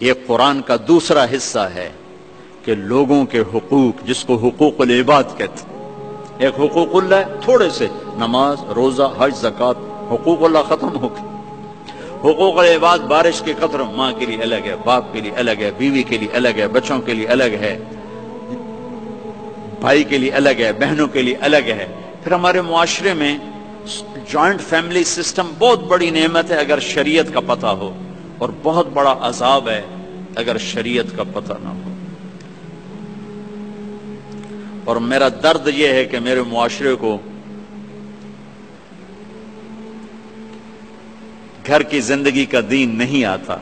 یہ قرآن کا دوسرا حصہ ہے کہ لوگوں کے حقوق، جس کو حقوق العباد کہتے ہیں۔ ایک حقوق اللہ تھوڑے سے نماز، روزہ، حج زکات حقوق اللہ ختم ہو گئے۔ حقوق العباد بارش کے قطر ماں کے لیے الگ ہے، باپ کے لیے الگ ہے، بیوی کے لیے الگ ہے، بچوں کے لیے الگ ہے، بھائی کے لیے الگ ہے، بہنوں کے لیے الگ ہے۔ پھر ہمارے معاشرے میں جوائنٹ فیملی سسٹم بہت بڑی نعمت ہے، اگر شریعت کا پتہ ہو۔ اور بہت بڑا عذاب ہے اگر شریعت کا پتہ نہ ہو۔ اور میرا درد یہ ہے کہ میرے معاشرے کو گھر کی زندگی کا دین نہیں آتا۔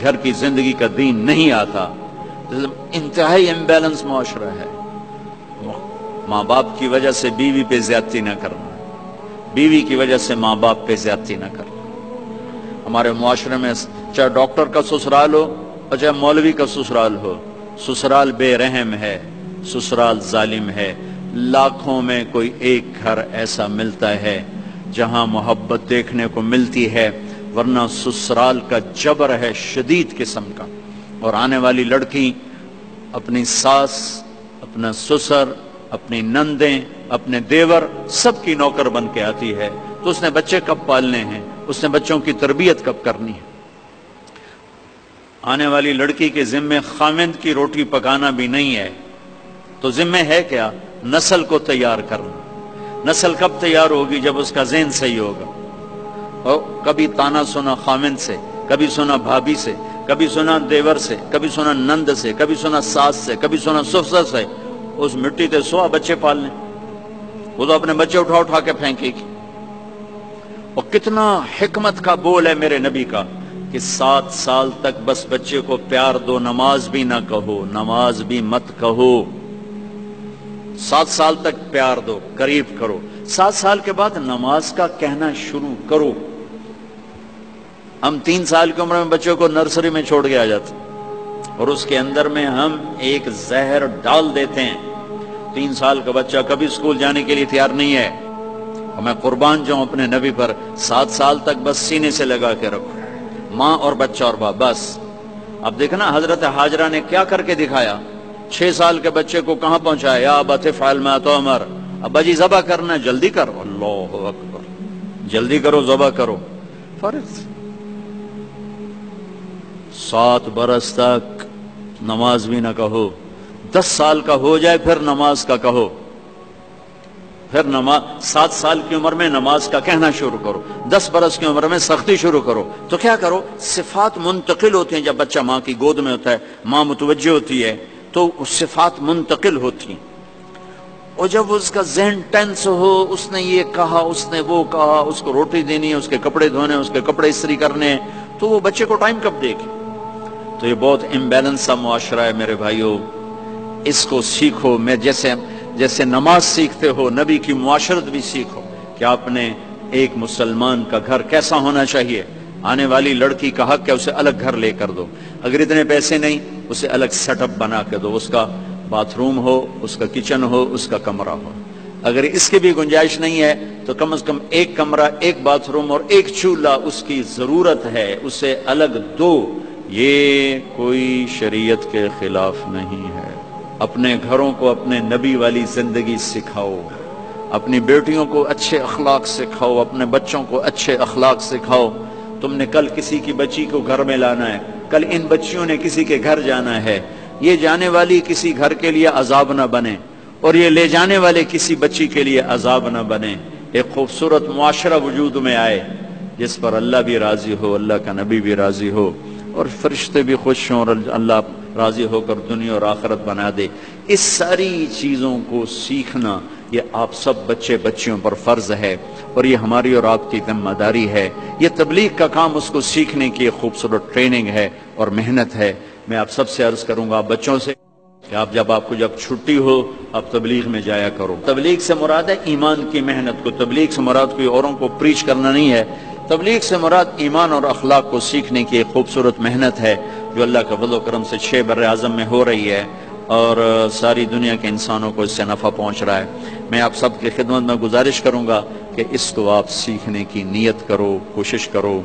گھر کی زندگی کا دین نہیں آتا۔ انتہائی امبیلنس معاشرہ ہے۔ ماں باپ کی وجہ سے بیوی پہ زیادتی نہ کرنا۔ بیوی کی وجہ سے ماں باپ پہ زیادتی نہ کرنا۔ ہمارے معاشرے میں چاہے ڈاکٹر کا سسرال ہو اور چاہے مولوی کا سسرال ہو، سسرال بے رحم ہے، سسرال ظالم ہے۔ لاکھوں میں کوئی ایک گھر ایسا ملتا ہے جہاں محبت دیکھنے کو ملتی ہے، ورنہ سسرال کا جبر ہے شدید قسم کا۔ اور آنے والی لڑکی اپنی ساس، اپنا سسر، اپنی نندیں، اپنے دیور، سب کی نوکر بن کے آتی ہے۔ تو اس نے بچے کب پالنے ہیں؟ اس نے بچوں کی تربیت کب کرنی ہے؟ آنے والی لڑکی کے ذمے خامند کی روٹی پکانا بھی نہیں ہے، تو ذمے ہے کیا نسل کو تیار کرنا؟ نسل کب تیار ہوگی جب اس کا ذہن صحیح ہوگا؟ اور کبھی تانا سنا خامن سے، کبھی سنا بھابھی سے، کبھی سنا دیور سے، کبھی سنا نند سے، کبھی سنا ساس سے، کبھی سنا سفسر سے، اس مٹی تے سوا بچے پالنے۔ وہ تو اپنے بچے اٹھا اٹھا کے پھینکے گی۔ اور کتنا حکمت کا بول ہے میرے نبی کا کہ سات سال تک بس بچے کو پیار دو، نماز بھی نہ کہو، نماز بھی مت کہو۔ سات سال تک پیار دو، قریب کرو۔ سات سال کے بعد نماز کا کہنا شروع کرو۔ ہم تین سال کی عمر میں بچوں کو نرسری میں چھوڑ کے آ جاتے اور اس کے اندر میں ہم ایک زہر ڈال دیتے ہیں۔ تین سال کا بچہ کبھی اسکول جانے کے لیے تیار نہیں ہے۔ میں قربان جاؤں اپنے نبی پر سات سال تک بس سینے سے لگا کے رکھو ماں اور بچہ اور باپ، بس۔ اب دیکھنا، حضرت حاجرہ نے کیا کر کے دکھایا؟ چھ سال کے بچے کو کہاں پہنچایا؟ یا ابت فعل میں تو عمر۔ ابا جی ذبح کرنا جلدی کرو۔ اللہ اکبر۔ جلدی کرو، ذبح کرو۔ فرض۔ سات برس تک نماز بھی نہ کہو۔ دس سال کا ہو جائے، پھر نماز کا کہو۔ پھر نماز سات سال کی عمر میں نماز کا کہنا شروع کرو، دس برس کی عمر میں سختی شروع کرو۔ تو کیا کرو؟ صفات منتقل ہوتی ہیں جب بچہ ماں کی گود میں ہوتا ہے، ماں متوجہ ہوتی ہے، تو صفات منتقل ہوتی ہیں۔ اور جب اس کا ذہن ٹینس ہو، اس نے یہ کہا، اس نے وہ کہا، اس کو روٹی دینی ہے، اس کے کپڑے دھونے، اس کے کپڑے استری کرنے ہیں، تو وہ بچے کو ٹائم کب دے گی؟ تو یہ بہت امبیلنس سا معاشرہ ہے میرے بھائیو۔ اس کو سیکھو، میں جیسے جیسے نماز سیکھتے ہو، نبی کی معاشرت بھی سیکھو کہ آپ نے ایک مسلمان کا گھر کیسا ہونا چاہیے۔ آنے والی لڑکی کا حق ہے، اسے الگ گھر لے کر دو۔ اگر اتنے پیسے نہیں، اسے الگ سیٹ اپ بنا کے دو۔ اس کا باتھ روم ہو، اس کا کچن ہو، اس کا کمرہ ہو۔ اگر اس کی بھی گنجائش نہیں ہے، تو کم از کم ایک کمرہ، ایک باتھ روم اور ایک چولہا اس کی ضرورت ہے، اسے الگ دو۔ یہ کوئی شریعت کے خلاف نہیں ہے۔ اپنے گھروں کو اپنے نبی والی زندگی سکھاؤ، اپنی بیٹیوں کو اچھے اخلاق سکھاؤ، اپنے بچوں کو اچھے اخلاق سکھاؤ۔ تم نے کل کسی کی بچی کو گھر میں لانا ہے، کل ان بچیوں نے کسی کے گھر جانا ہے۔ یہ جانے والی کسی گھر کے لیے عذاب نہ بنے اور یہ لے جانے والے کسی بچی کے لیے عذاب نہ بنے۔ ایک خوبصورت معاشرہ وجود میں آئے، جس پر اللہ بھی راضی ہو، اللہ کا نبی بھی راضی ہو۔ اور فرشتے بھی خوش ہوں اور اللہ راضی ہو کر دنیا اور آخرت بنا دے۔ اس ساری چیزوں کو سیکھنا یہ آپ سب بچے بچیوں پر فرض ہے اور یہ ہماری اور آپ کی ذمہ داری ہے۔ یہ تبلیغ کا کام اس کو سیکھنے کی خوبصورت ٹریننگ ہے اور محنت ہے۔ میں آپ سب سے عرض کروں گا، آپ بچوں سے کہ آپ جب آپ کو جب چھٹی ہو، آپ تبلیغ میں جایا کرو۔ تبلیغ سے مراد ہے ایمان کی محنت کو۔ تبلیغ سے مراد کوئی اوروں کو پریچ کرنا نہیں ہے۔ تبلیغ سے مراد ایمان اور اخلاق کو سیکھنے کی ایک خوبصورت محنت ہے جو اللہ کا فضل و کرم سے چھ بر اعظم میں ہو رہی ہے اور ساری دنیا کے انسانوں کو اس سے نفع پہنچ رہا ہے۔ میں آپ سب کی خدمت میں گزارش کروں گا کہ اس کو آپ سیکھنے کی نیت کرو، کوشش کرو۔